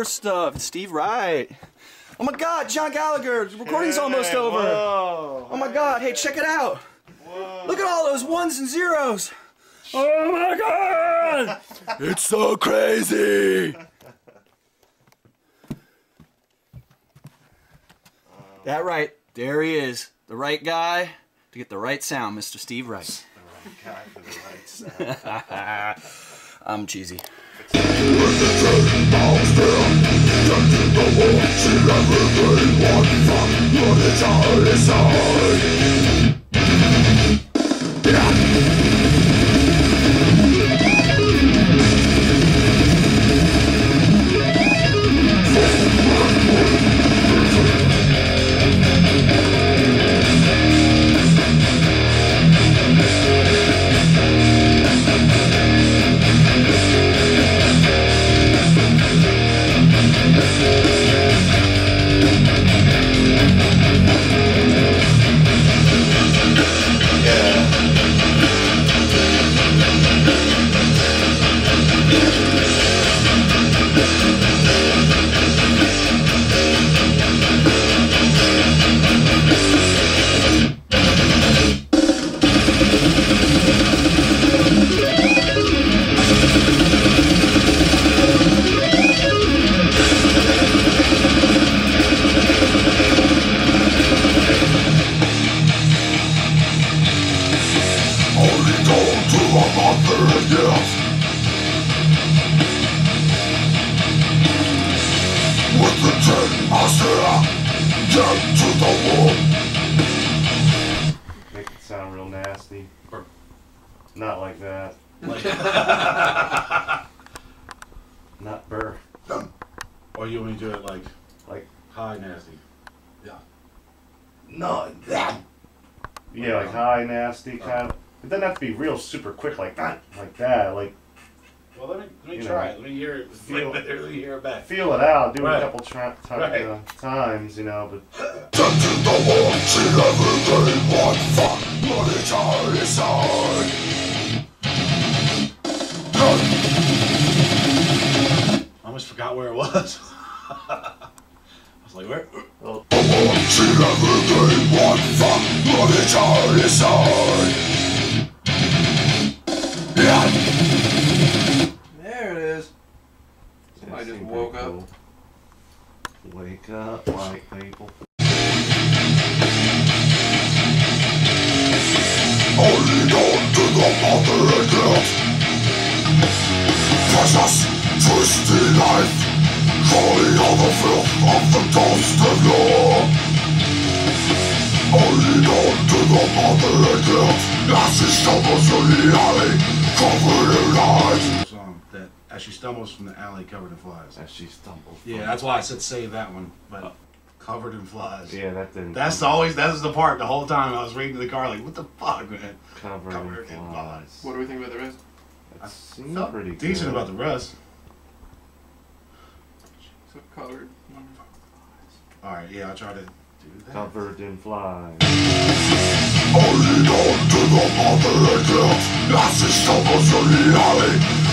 cover stuff. Steve Wright. Oh my God, John Gallagher. The recording's almost over. Whoa. Oh my God. Hey, check it out. Whoa. Look at all those ones and zeros. Oh my God. it's so crazy. Uh, that right. There he is. The right guy to get the right sound, Mr. Steve Wright. Guy for the right sound. I'm cheesy. Ended the war, she everything won from your entire side Make it sound real nasty. Or Not like that. Not burr. Or you want me to do it like Like high nasty? Yeah. No that. Yeah, like high nasty oh. kind of. It doesn't have to be real super quick like that, like that. Like Well, let me let me try know. Let me hear it. feel- let me hear it back. feel it out, do it a couple tra- ti- Right. uh, times, you know. But I almost forgot where it was. I was like, where? well, There Wake up, white people. Holding on to the mother again. Precious, twisty life. Crawling on the filth of the dust and law. Holding on to the Song that as she stumbles from the alley covered in flies. As she stumbles. Yeah, that's why I said save that one, but uh, covered in flies. Yeah, that didn't. That's always that's the part the whole time I was reading in the car like what the fuck man. covered, covered in in flies. flies. What do we think about the rest? That I seemed Felt pretty decent good. about the rest. So covered. All right, yeah, I'll try to do that. Covered in flies.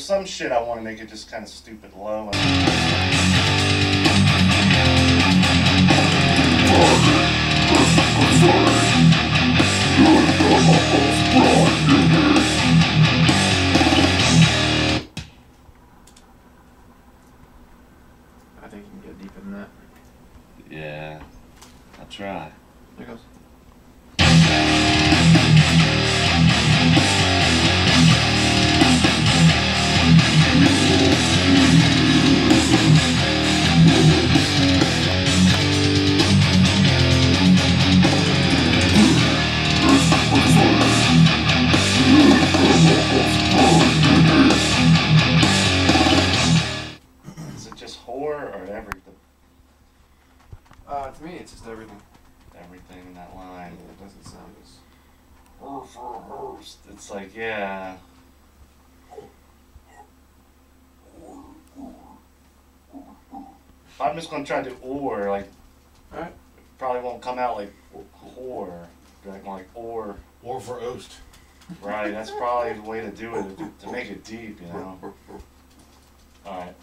there's some shit I want to make it just kind of stupid low. I think you can get deeper than that. Yeah, I'll try. There goes. Uh, to me, it's just everything. Everything in that line. It doesn't sound as. It's like, yeah. I'm just gonna try to or like Alright. probably won't come out like whore. Like like or Or for Oast. right. That's probably the way to do it to make it deep, you know. All right.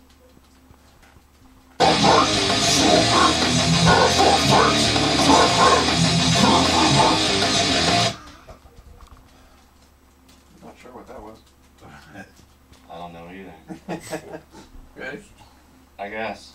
anything. Ready? I guess.